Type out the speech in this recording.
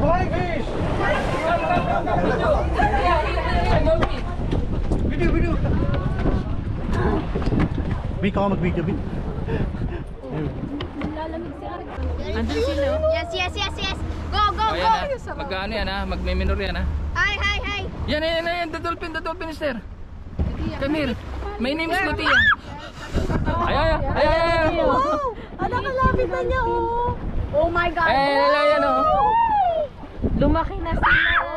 flying fish! Video, video! Bin, ka mag-video, Bin. Andun sila. oh. Yes, yes, yes, yes. Go, go, O go. Mag-ano yan ha. Magme-minor yan ha. Hi, hi, hi. Yan, yan, yan. The dolphin, the dolphin, sir. Come here. My name is Lutia. Ay, ay, ay, ay, ay, ay. Ano kalapit na niya oh. Oh my God. Ay, ay, ay, ay, ano. Lumaki na sila.